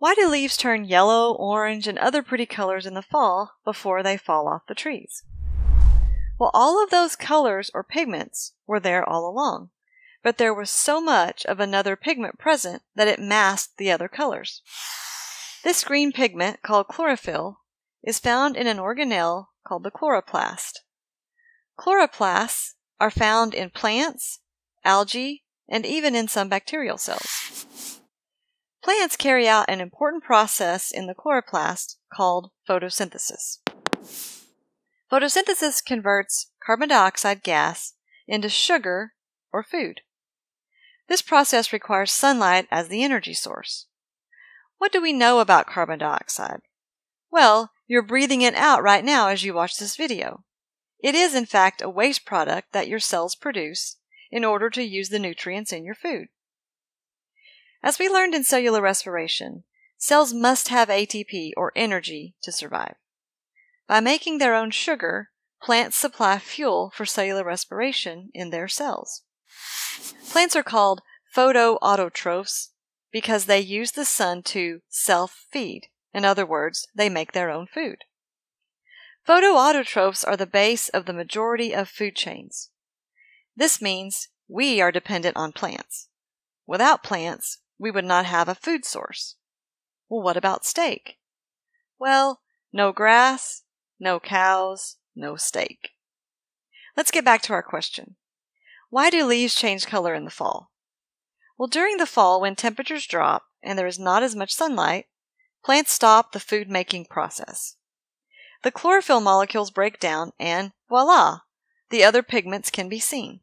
Why do leaves turn yellow, orange, and other pretty colors in the fall before they fall off the trees? Well, all of those colors or pigments were there all along, but there was so much of another pigment present that it masked the other colors. This green pigment, called chlorophyll, is found in an organelle called the chloroplast. Chloroplasts are found in plants, algae, and even in some bacterial cells. Plants carry out an important process in the chloroplast called photosynthesis. Photosynthesis converts carbon dioxide gas into sugar or food. This process requires sunlight as the energy source. What do we know about carbon dioxide? Well, you're breathing it out right now as you watch this video. It is, in fact, a waste product that your cells produce in order to use the nutrients in your food. As we learned in cellular respiration, cells must have ATP or energy to survive. By making their own sugar, plants supply fuel for cellular respiration in their cells. Plants are called photoautotrophs because they use the sun to self feed. In other words, they make their own food. Photoautotrophs are the base of the majority of food chains. This means we are dependent on plants. Without plants, we would not have a food source. Well, what about steak? Well, no grass, no cows, no steak. Let's get back to our question. Why do leaves change color in the fall? Well, during the fall, when temperatures drop and there is not as much sunlight, plants stop the food making process. The chlorophyll molecules break down and voila, the other pigments can be seen.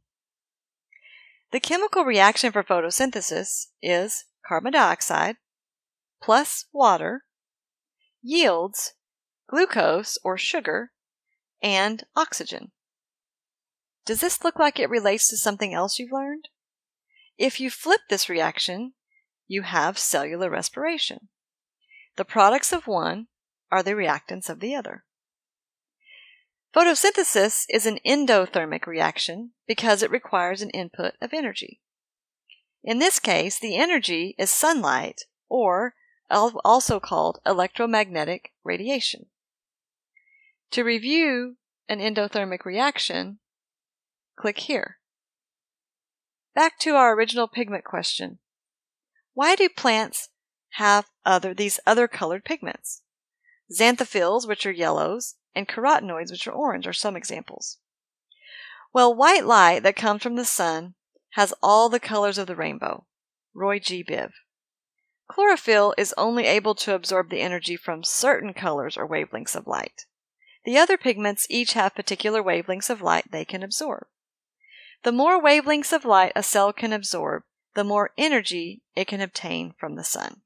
The chemical reaction for photosynthesis is carbon dioxide plus water yields glucose or sugar and oxygen. Does this look like it relates to something else you've learned? If you flip this reaction, you have cellular respiration. The products of one are the reactants of the other. Photosynthesis is an endothermic reaction because it requires an input of energy. In this case, the energy is sunlight, or also called electromagnetic radiation. To review an endothermic reaction, click here. Back to our original pigment question. Why do plants have other these other colored pigments? Xanthophylls, which are yellows, and carotenoids, which are orange, are some examples. Well, white light that comes from the sun has all the colors of the rainbow. Roy G. Biv. Chlorophyll is only able to absorb the energy from certain colors or wavelengths of light. The other pigments each have particular wavelengths of light they can absorb. The more wavelengths of light a cell can absorb, the more energy it can obtain from the sun.